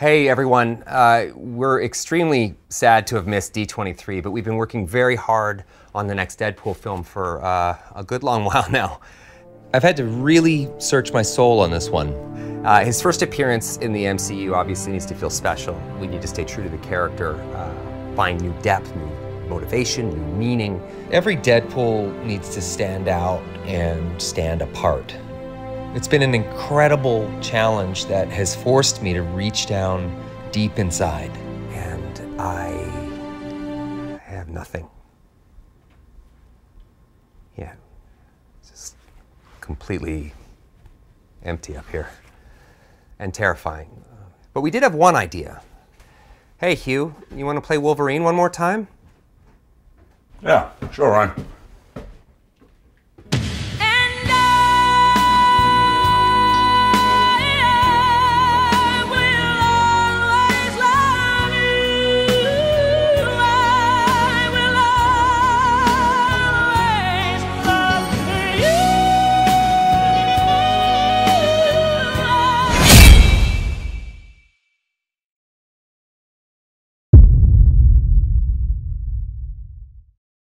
Hey everyone, uh, we're extremely sad to have missed D23, but we've been working very hard on the next Deadpool film for uh, a good long while now. I've had to really search my soul on this one. Uh, his first appearance in the MCU obviously needs to feel special. We need to stay true to the character, uh, find new depth, new motivation, new meaning. Every Deadpool needs to stand out and stand apart. It's been an incredible challenge that has forced me to reach down deep inside. And I have nothing. Yeah, just completely empty up here and terrifying. But we did have one idea. Hey, Hugh, you want to play Wolverine one more time? Yeah, sure, Ryan.